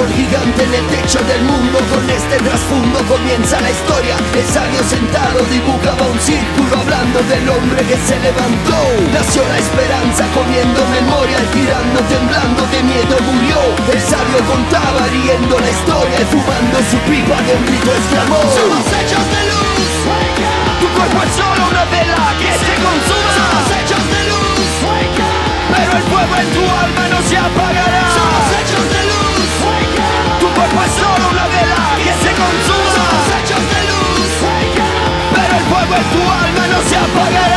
árbol gigante en el techo del mundo. Con este trasfondo comienza la historia. El sabio sentado dibujaba un círculo hablando del hombre que se levantó. Nació la esperanza comiendo memoria Tirando, temblando de miedo murió. El sabio contaba riendo la historia Y fumando su pipa de un grito exclamó apagar